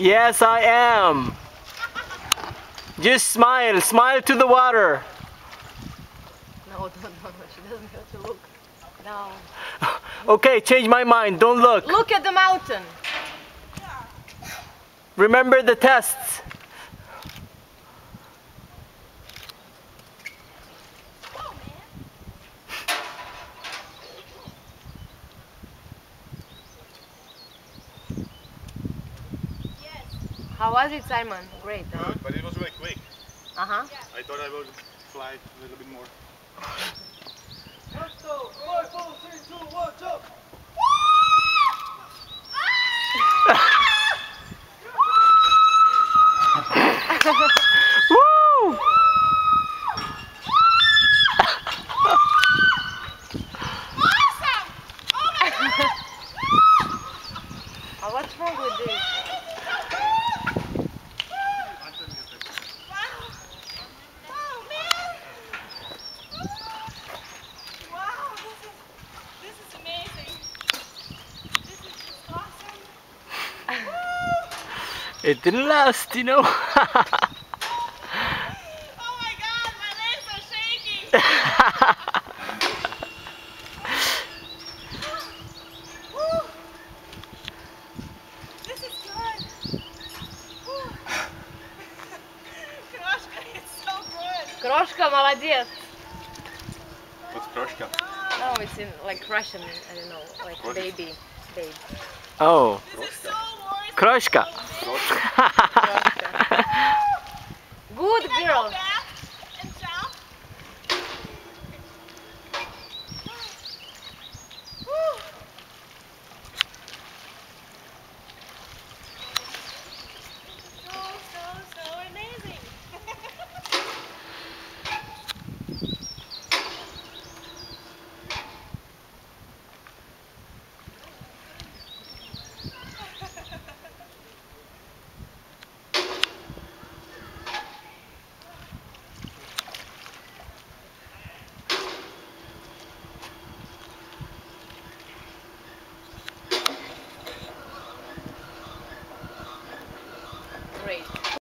Yes, I am. Just smile. Smile to the water. No, don't, no, no, she doesn't have to look. No. Okay, change my mind. Don't look. Look at the mountain. Remember the tests. How was it, Simon? Great, huh? Good, but it was really quick. Uh huh. I thought I would fly a little bit more. It didn't last, you know. Oh my god, my legs are shaking. Woo. This is good. Woo. Крошка, it's so good. Крошка, молодец. What's Kroshka? No, it's in like Russian, I don't know, like What is- baby, babe. oh, This is so worth Kroshka. Крошка. Good girl.